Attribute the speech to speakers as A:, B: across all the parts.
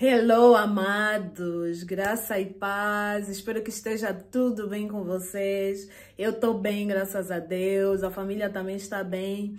A: Hello, amados, graça e paz. Espero que esteja tudo bem com vocês. Eu tô bem, graças a Deus. A família também está bem.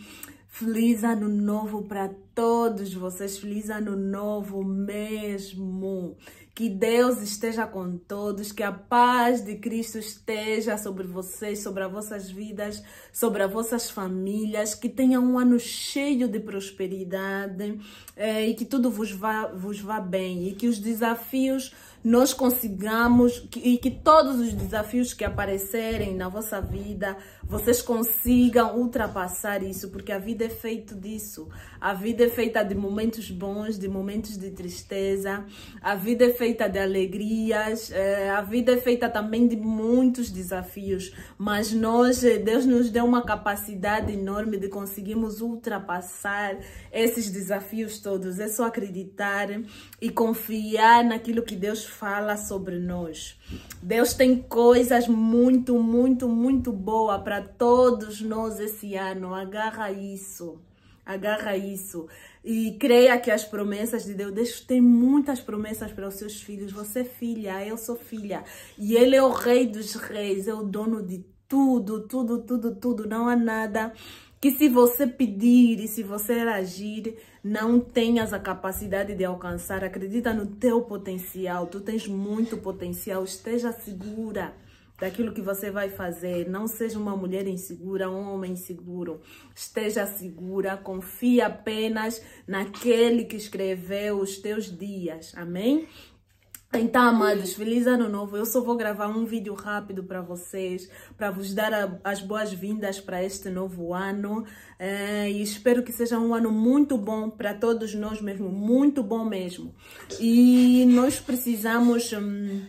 A: Feliz ano novo para todos vocês. Feliz ano novo mesmo. Que Deus esteja com todos, que a paz de Cristo esteja sobre vocês, sobre as vossas vidas, sobre as vossas famílias, que tenham um ano cheio de prosperidade é, e que tudo vos vá, vos vá bem e que os desafios nós consigamos e que todos os desafios que aparecerem na vossa vida, vocês consigam ultrapassar isso, porque a vida é feita disso. A vida é feita de momentos bons, de momentos de tristeza, a vida é feita de alegrias, é, a vida é feita também de muitos desafios, mas nós, eh, Deus nos deu uma capacidade enorme de conseguirmos ultrapassar esses desafios todos. É só acreditar e confiar naquilo que Deus fala sobre nós. Deus tem coisas muito, muito, muito boas para todos nós esse ano. Agarra isso. Agarra isso. E creia que as promessas de Deus, Deus tem muitas promessas para os seus filhos. Você é filha, eu sou filha. E Ele é o rei dos reis, é o dono de tudo, tudo, tudo, tudo. Não há nada que se você pedir e se você agir, não tenhas a capacidade de alcançar. Acredita no teu potencial. Tu tens muito potencial. Esteja segura daquilo que você vai fazer. Não seja uma mulher insegura, um homem inseguro. Esteja segura, confia apenas naquele que escreveu os teus dias. Amém? Então, amados, feliz ano novo. Eu só vou gravar um vídeo rápido para vocês, para vos dar a, as boas-vindas para este novo ano. É, e espero que seja um ano muito bom para todos nós mesmo, muito bom mesmo. E nós precisamos... Hum,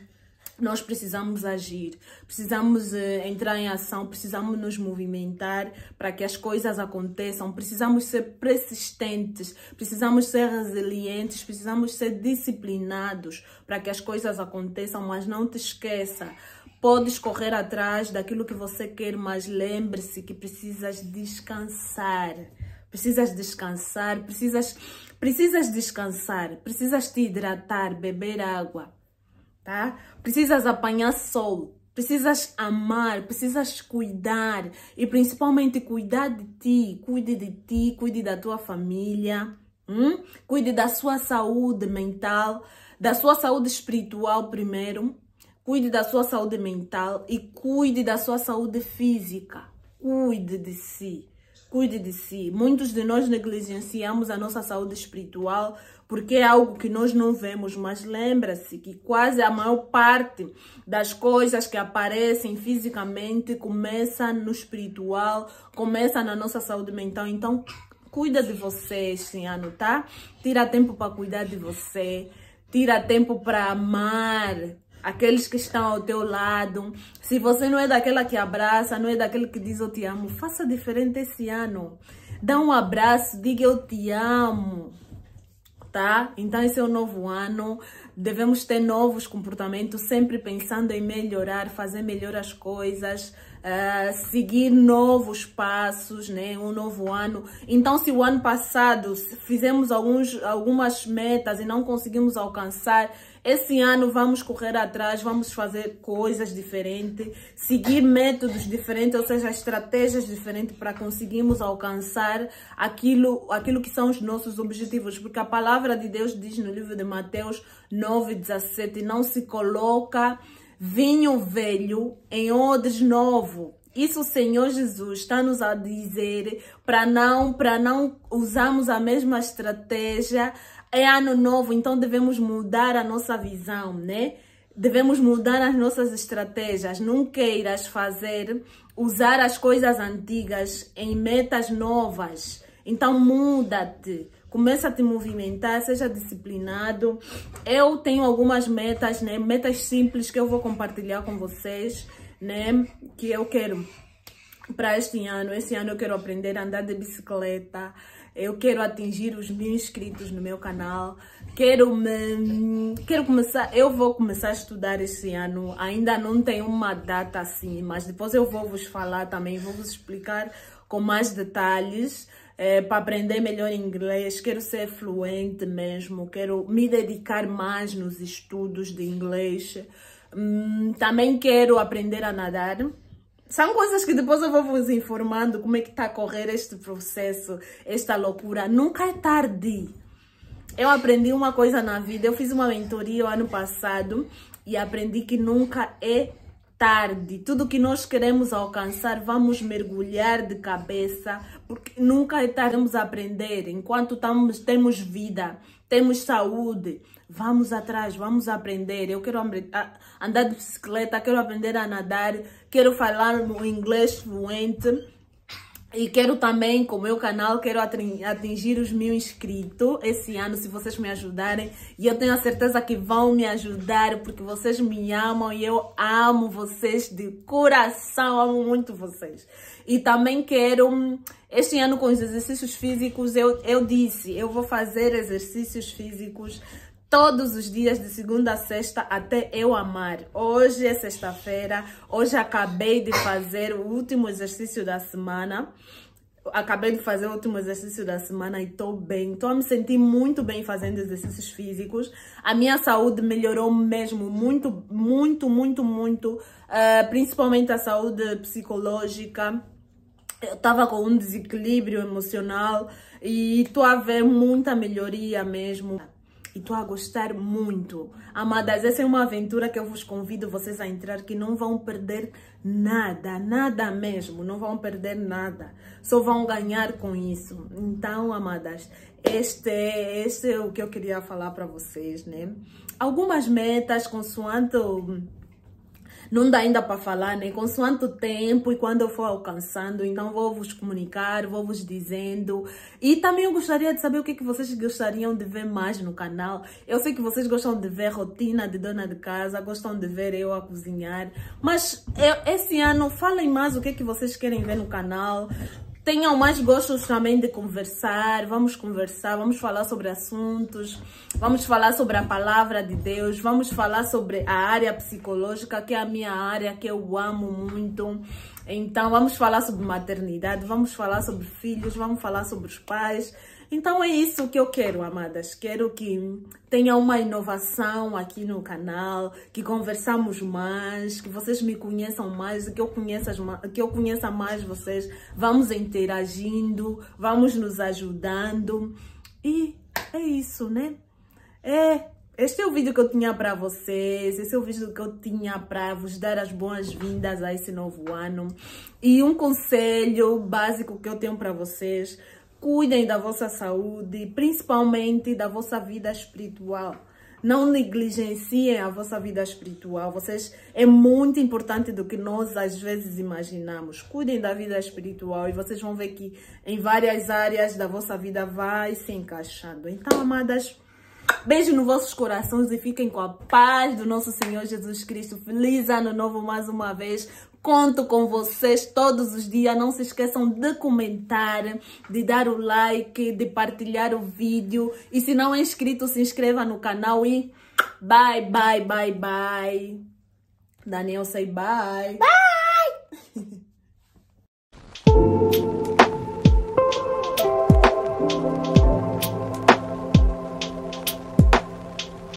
A: nós precisamos agir, precisamos uh, entrar em ação, precisamos nos movimentar para que as coisas aconteçam, precisamos ser persistentes, precisamos ser resilientes, precisamos ser disciplinados para que as coisas aconteçam, mas não te esqueça, podes correr atrás daquilo que você quer, mas lembre-se que precisas descansar. Precisas descansar, precisas, precisas descansar, precisas te hidratar, beber água, tá? Precisas apanhar sol, precisas amar, precisas cuidar e principalmente cuidar de ti, cuide de ti, cuide da tua família, hum? cuide da sua saúde mental, da sua saúde espiritual primeiro, cuide da sua saúde mental e cuide da sua saúde física. Cuide de si cuide de si. Muitos de nós negligenciamos a nossa saúde espiritual porque é algo que nós não vemos, mas lembra-se que quase a maior parte das coisas que aparecem fisicamente começa no espiritual, começa na nossa saúde mental. Então, cuida de você este ano, tá? Tira tempo para cuidar de você, tira tempo para amar, aqueles que estão ao teu lado. Se você não é daquela que abraça, não é daquele que diz eu te amo, faça diferente esse ano. Dá um abraço, diga eu te amo. Tá? Então esse é o novo ano. Devemos ter novos comportamentos, sempre pensando em melhorar, fazer melhor as coisas, uh, seguir novos passos, né? Um novo ano. Então, se o ano passado fizemos alguns, algumas metas e não conseguimos alcançar, esse ano vamos correr atrás, vamos fazer coisas diferentes, seguir métodos diferentes, ou seja, estratégias diferentes para conseguirmos alcançar aquilo, aquilo que são os nossos objetivos. Porque a palavra de Deus diz no livro de Mateus 9,17, não se coloca vinho velho em odres novo. Isso o Senhor Jesus está nos a dizer para não, para não usarmos a mesma estratégia é ano novo, então devemos mudar a nossa visão, né? Devemos mudar as nossas estratégias. Não queiras fazer, usar as coisas antigas em metas novas. Então muda-te, começa a te movimentar, seja disciplinado. Eu tenho algumas metas, né? Metas simples que eu vou compartilhar com vocês, né? Que eu quero para este ano. Esse ano eu quero aprender a andar de bicicleta. Eu quero atingir os mil inscritos no meu canal. Quero me, quero começar, eu vou começar a estudar esse ano. Ainda não tenho uma data assim, mas depois eu vou vos falar também, vou vos explicar com mais detalhes. É, para aprender melhor inglês, quero ser fluente mesmo, quero me dedicar mais nos estudos de inglês. Hum, também quero aprender a nadar. São coisas que depois eu vou vos informando como é que está a correr este processo, esta loucura. Nunca é tarde. Eu aprendi uma coisa na vida, eu fiz uma mentoria o ano passado e aprendi que nunca é tarde. Tudo que nós queremos alcançar, vamos mergulhar de cabeça, porque nunca é tarde. Vamos aprender. Enquanto estamos, temos vida, temos saúde, vamos atrás, vamos aprender. Eu quero andar de bicicleta, quero aprender a nadar, quero falar o inglês fluente e quero também, com o meu canal, quero atingir os mil inscritos esse ano, se vocês me ajudarem. E eu tenho a certeza que vão me ajudar, porque vocês me amam e eu amo vocês de coração, amo muito vocês. E também quero, este ano com os exercícios físicos, eu, eu disse, eu vou fazer exercícios físicos todos os dias de segunda a sexta até eu amar. Hoje é sexta-feira, hoje acabei de fazer o último exercício da semana. Acabei de fazer o último exercício da semana e estou bem. Estou a me sentir muito bem fazendo exercícios físicos. A minha saúde melhorou mesmo muito, muito, muito, muito. Uh, principalmente a saúde psicológica. Eu estava com um desequilíbrio emocional e estou a ver muita melhoria mesmo e estou a gostar muito. Amadas, essa é uma aventura que eu vos convido vocês a entrar que não vão perder nada, nada mesmo, não vão perder nada, só vão ganhar com isso. Então, amadas, este, este é o que eu queria falar para vocês, né? Algumas metas consoante não dá ainda para falar, né? Consoante o tempo e quando eu for alcançando, então vou vos comunicar, vou vos dizendo. E também eu gostaria de saber o que, que vocês gostariam de ver mais no canal. Eu sei que vocês gostam de ver rotina de dona de casa, gostam de ver eu a cozinhar. Mas eu, esse ano, falem mais o que, que vocês querem ver no canal tenham mais gostos também de conversar, vamos conversar, vamos falar sobre assuntos, vamos falar sobre a palavra de Deus, vamos falar sobre a área psicológica, que é a minha área, que eu amo muito. Então, vamos falar sobre maternidade, vamos falar sobre filhos, vamos falar sobre os pais. Então é isso que eu quero, amadas. Quero que tenha uma inovação aqui no canal, que conversamos mais, que vocês me conheçam mais, que eu conheça, que eu conheça mais vocês. Vamos interagindo, vamos nos ajudando. E é isso, né? É este é o vídeo que eu tinha para vocês, esse é o vídeo que eu tinha para vos dar as boas-vindas a esse novo ano. E um conselho básico que eu tenho para vocês, Cuidem da vossa saúde, principalmente da vossa vida espiritual. Não negligenciem a vossa vida espiritual. Vocês é muito importante do que nós às vezes imaginamos. Cuidem da vida espiritual e vocês vão ver que em várias áreas da vossa vida vai se encaixando. Então, amadas, beijo nos vossos corações e fiquem com a paz do nosso Senhor Jesus Cristo. Feliz ano novo mais uma vez. Conto com vocês todos os dias. Não se esqueçam de comentar, de dar o like, de partilhar o vídeo. E se não é inscrito, se inscreva no canal e bye, bye, bye, bye. Daniel, say bye.
B: Bye!